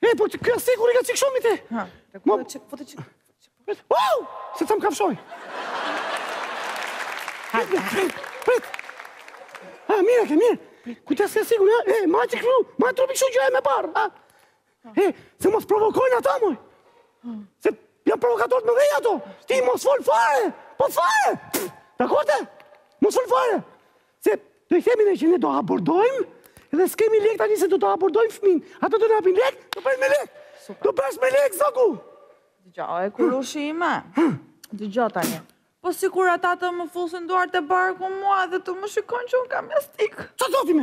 E, po të kërë sikur i ka qikë shumë i ti. Ha, të kërë qikë, po të qikë. Wow! Se të më kafshoj. Ha, ha, ha. Prit. Ha, mirë, ke mirë. Kujtë asë sikur, ja, e, ma qëllo, ma e trupi shumë që jam me barrë, ha. E, se mos provokohen ata, moj. Se janë provokatorë të mëdhenj ata. Ti mos fol fare, po fare. Dakord je? Mos fol fare. Se do i themi ne që ne do abortojmë dhe s'kemi lek tani se do të abortojmë fëmijën. Ata do na japin lek, do bëjmë me lek. Do bëhesh me lek, zogu. Dëgjo, hekurushi im. Dëgjo tani. Po sikur ata të më fusin duart te barku mua dhe të më shikojnë që unë kam jastëk. O Zoti im?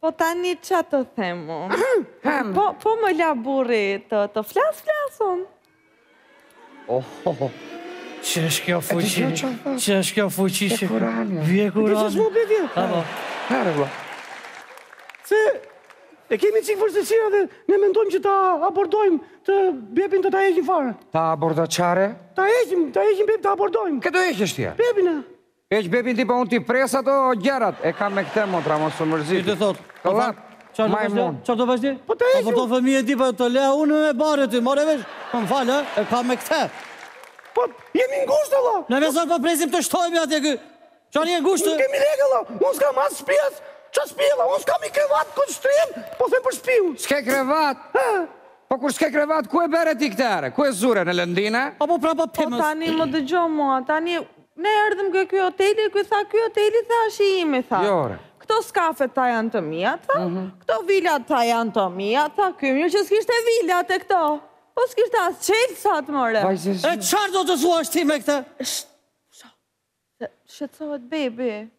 Po tani ça të them unë? Po, po më tha burri të, të flas, flas unë. Oh, oh, oh. Ç'është kjo fuqi? Ç'është kjo fuqi? Që kurani? Vje kurani? Që është më bëjë vjetë? Abo. Herë, bo. Se, e kemi çikë vështirësira dhe ne mendojmë që ta abortojmë bebin, ta heqim fare. Ta aborto çfarë? Ta heqim, ta heqim bebin, ta abortojmë. Kë do heqësh ti? Bebin. Heq bebin ti po unë t'i pres ato gjërat e kam me këtë motra mos u mërzit. Çfarë thotë? Kollap. Çfarë do bësh ti? Çfarë do bësh ti? Po të heq. Po do fëmijë ti po të lë unë me barrë ty, more vesh. Po më fal ë, e kam me këtë. Po jemi ngushtë vallah. Ne mezi po presim të shtojmë atje ky. Çfarë je ngushtë? Nuk kemi lekë vallah. Unë s'kam as shtëpi as. Çfarë shtëpi vallah? Unë s'kam një krevat ku të shtrihem. Po s'them për shtëpi unë. S'ke krevat? Po kur s'ke krevat ku e bëre ti këtë ore? Ku e zure në lëndina? Apo prapa pemës? Po tani më dëgjo mua, tani Ne erdhëm ke ky hoteli e ky tha, ky hoteli tha është i imi, tha. Jo, ore. Këto skafet tha janë të mia, tha. Mhm. Këto vilat tha janë të mia, tha. Ky mirë që s'kishte vilat e këto. Po s'kishte as çelësat, more. E çfarë do të thuash ti me këtë? Shqetësohet bebi.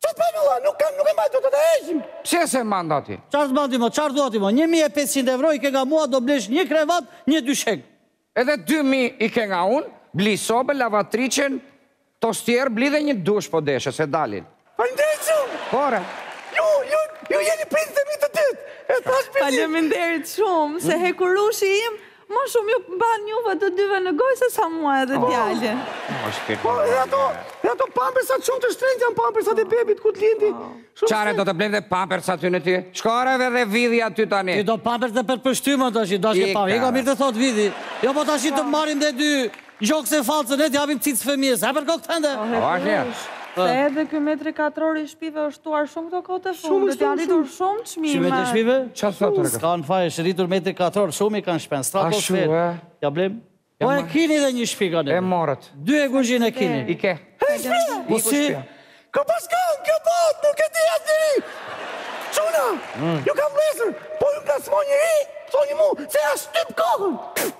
Çfarë pa, mua? Nuk kam, nuk e mbaj, dot, ta heqim. Pse s'e mban dot ti? Çfarë s'e mban ti mo, çfarë thua ti mo? Një mijë e pesëqind euro i ke nga mua do blesh një krevat, një dyshek. Edhe dy mijë i ke nga unë, bli sobën, lavatriçen, tostier, bli dhe një dush po deshe, se dalin. Faleminderit shumë! Po ore. Ju, ju, ju jeni princa të të dytë! E thashë Blendi. Faleminderit shumë, se hekurushi im Më shumë ju mban juve të dyve në gojë se sa mua edhe djalin. Po, e ato, e ato pampersat shumë të shtrenjtë janë pampersat e bebit kur të lindë. Oh. Ç'ore, do të blejmë dhe pampersat tani ty? Ik ore dhe dhe vidhi aty tani? Ti do pampers dhe për pështymë të shi, do shi pa. Ik o, mirë të thotë vidhi. Jo po tashi të marrim dhe dy. gjokse falco e t'i japim cicë fëmijës e për kokë tënde. O hekurush, pse edhe ky metri katror i shpive është shtuar shumë këto kohët e fundit, janë rritur shumë çmimet. Çmimet e shpive? Çfarë thotë ore? S'kanë faj, është rritur metri katror, shumë i kanë shpënë, stratosferë. Ashtu e? Ia blejmë? Po e kini dhe një shpi ka ne. E morët. Dy e guzhinë e kini. I ke. Hej shpia! Po si? Ka pas kanë kjo botë, nuk e di atë njëri! Çuna, ju kam vllezër, po ju ngacmoi njeri, thoni mu, se ia shtyp kokën!